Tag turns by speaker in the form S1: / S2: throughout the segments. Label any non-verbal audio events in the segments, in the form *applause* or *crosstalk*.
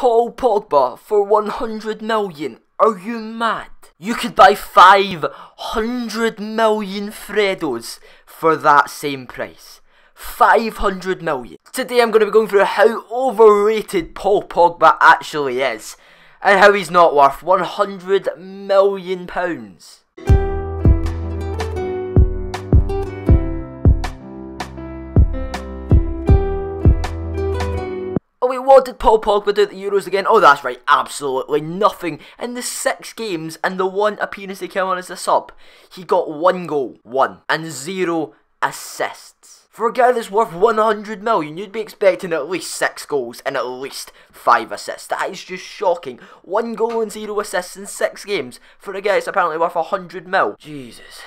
S1: Paul Pogba for 100 million. Are you mad? You could buy 500 million Freddos for that same price. 500 million. Today I'm going to be going through how overrated Paul Pogba actually is and how he's not worth 100 million pounds. Wait, what did Paul Pogba do at the Euros again? Oh, that's right, absolutely nothing. In the six games and the one appearance he came on as a sub, he got one goal, one, and zero assists. For a guy that's worth 100 million, you'd be expecting at least 6 goals and at least 5 assists. That is just shocking. 1 goal and 0 assists in 6 games for a guy that's apparently worth 100 mil. Jesus.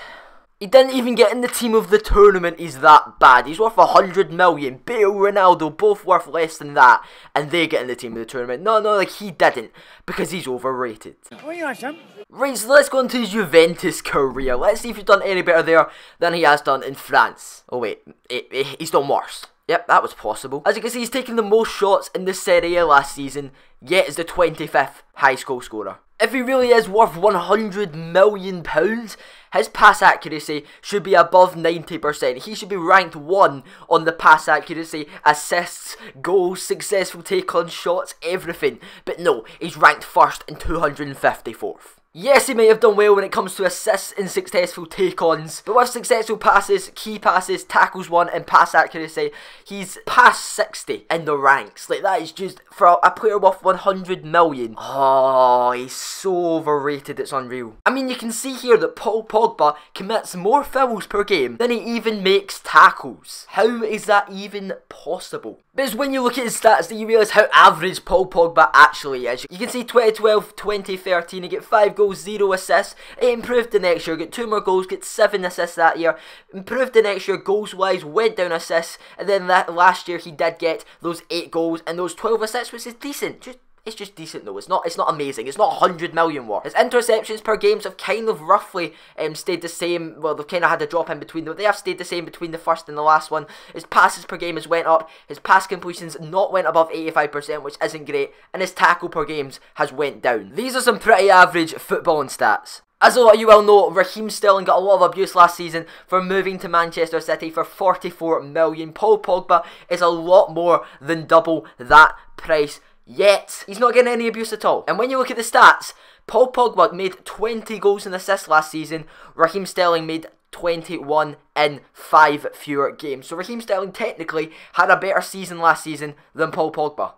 S1: He didn't even get in the team of the tournament, he's that bad. He's worth 100 million. Bale, Ronaldo, both worth less than that. And they get in the team of the tournament. No, no, like he didn't. Because he's overrated.
S2: What you on,
S1: Right, so let's go into his Juventus career. Let's see if he's done any better there than he has done in France. Oh wait, eh, eh, he's done worse. Yep, that was possible. As you can see, he's taken the most shots in the Serie A last season, yet is the 25th high score scorer. If he really is worth 100 million pounds, his pass accuracy should be above 90%. He should be ranked 1 on the pass accuracy, assists, goals, successful take on shots, everything. But no, he's ranked first and 254th. Yes, he may have done well when it comes to assists and successful take-ons, but with successful passes, key passes, tackles won, and pass accuracy, he's past 60 in the ranks. Like, that is just, for a player worth 100 million. Oh, he's so overrated, it's unreal. I mean, you can see here that Paul Pogba commits more fouls per game than he even makes tackles. How is that even possible? Because when you look at his stats, then you realise how average Paul Pogba actually is. You can see 2012, 2013, he get 5 goals, 0 assists. It improved the next year, got 2 more goals, got 7 assists that year. Improved the next year, goals wise, went down assists. And then that last year, he did get those 8 goals and those 12 assists, which is decent. Just it's just decent though. It's not. It's not amazing. It's not 100 million worth. His interceptions per games have kind of roughly um, stayed the same. Well, they've kind of had a drop in between them. They have stayed the same between the first and the last one. His passes per game has went up. His pass completions not went above 85%, which isn't great. And his tackle per games has went down. These are some pretty average footballing stats. As a lot of you well know, Raheem Sterling got a lot of abuse last season for moving to Manchester City for 44 million. Paul Pogba is a lot more than double that price Yet, he's not getting any abuse at all. And when you look at the stats, Paul Pogba made 20 goals and assists last season. Raheem Sterling made 21 in 5 fewer games. So Raheem Sterling technically had a better season last season than Paul Pogba.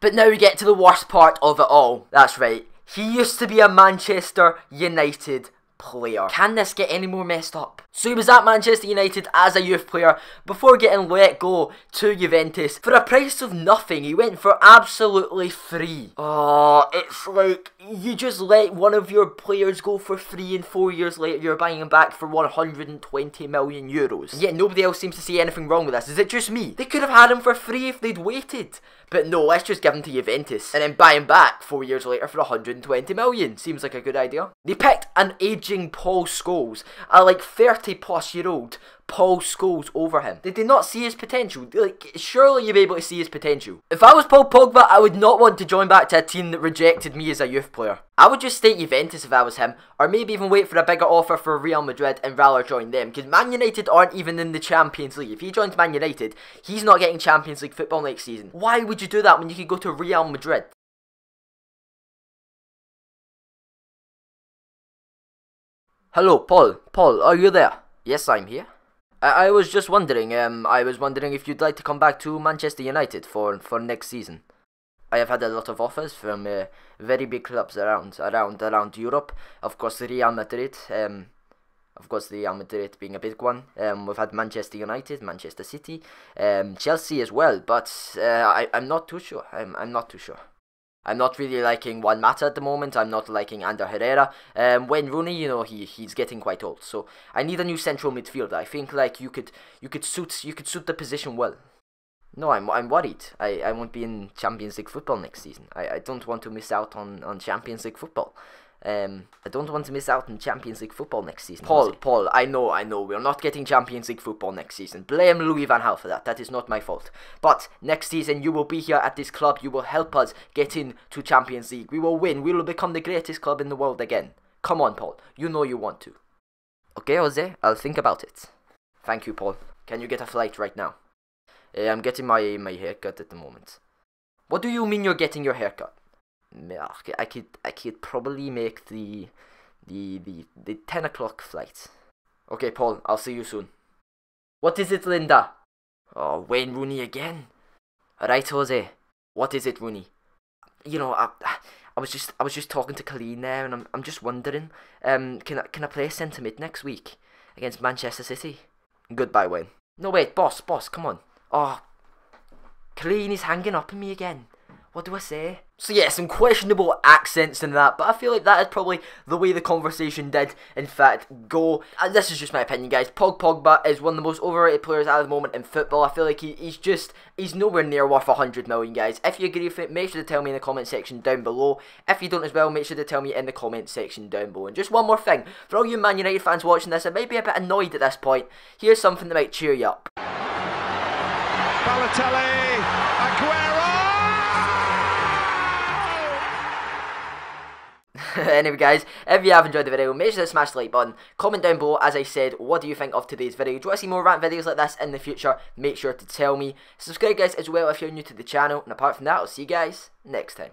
S1: But now we get to the worst part of it all. That's right. He used to be a Manchester United player. Can this get any more messed up? So he was at Manchester United as a youth player before getting let go to Juventus for a price of nothing. He went for absolutely free. Oh, it's like you just let one of your players go for free and four years later you're buying him back for 120 million euros. And yet nobody else seems to see anything wrong with this. Is it just me? They could have had him for free if they'd waited. But no, let's just give him to Juventus and then buy him back four years later for 120 million. Seems like a good idea. They picked an aging Paul Scholes, a like 30 plus year old Paul Scholes over him. They did not see his potential? Like, surely you'd be able to see his potential. If I was Paul Pogba, I would not want to join back to a team that rejected me as a youth player. I would just stay Juventus if I was him, or maybe even wait for a bigger offer for Real Madrid and rather join them, because Man United aren't even in the Champions League. If he joins Man United, he's not getting Champions League football next season. Why would you do that when you could go to Real Madrid? Hello, Paul. Paul, are you there? Yes, I'm here. I, I was just wondering, um, I was wondering if you'd like to come back to Manchester United for, for next season. I have had a lot of offers from uh, very big clubs around, around, around Europe. Of course, Real Madrid. Um, of course, Real Madrid being a big one. Um, we've had Manchester United, Manchester City, um, Chelsea as well. But uh, I, I'm not too sure. I'm, I'm not too sure. I'm not really liking Juan Mata at the moment. I'm not liking Ander Herrera. Um, Wayne Rooney, you know, he he's getting quite old. So I need a new central midfielder. I think like you could you could suit you could suit the position well. No, I'm I'm worried. I, I won't be in Champions League football next season. I, I don't want to miss out on, on Champions League football. Um, I don't want to miss out on Champions League football next season. Paul, Paul, I know, I know, we're not getting Champions League football next season. Blame Louis Van Gaal for that. That is not my fault. But next season, you will be here at this club. You will help us get into Champions League. We will win. We will become the greatest club in the world again. Come on, Paul. You know you want to. Okay, Jose, I'll think about it. Thank you, Paul. Can you get a flight right now? Uh, I'm getting my my haircut at the moment. What do you mean you're getting your haircut? I could I could probably make the the the the ten o'clock flight. Okay, Paul. I'll see you soon. What is it, Linda? Oh, Wayne Rooney again. Right, Jose. What is it, Rooney? You know, I, I was just I was just talking to Coleen there, and I'm I'm just wondering, um, can I can I play centre mid next week against Manchester City? Goodbye, Wayne. No wait, boss, boss, come on. Oh, Coleen is hanging up on me again. What do I say? So yeah, some questionable accents and that, but I feel like that is probably the way the conversation did, in fact, go. And this is just my opinion, guys. Pog Pogba is one of the most overrated players at the moment in football. I feel like he, he's just, he's nowhere near worth 100 million, guys. If you agree with it, make sure to tell me in the comment section down below. If you don't as well, make sure to tell me in the comment section down below. And just one more thing, for all you Man United fans watching this, I might be a bit annoyed at this point. Here's something that might cheer you up. Balotelli, *laughs* anyway guys, if you have enjoyed the video, make sure to smash the like button, comment down below as I said, what do you think of today's video, do you want to see more rant videos like this in the future, make sure to tell me, subscribe guys as well if you're new to the channel, and apart from that, I'll see you guys next time.